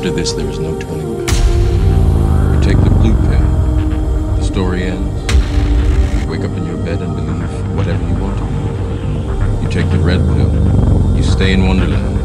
After this, there is no turning back. You take the blue pill, the story ends. You wake up in your bed and believe whatever you want to believe. You take the red pill, you stay in Wonderland.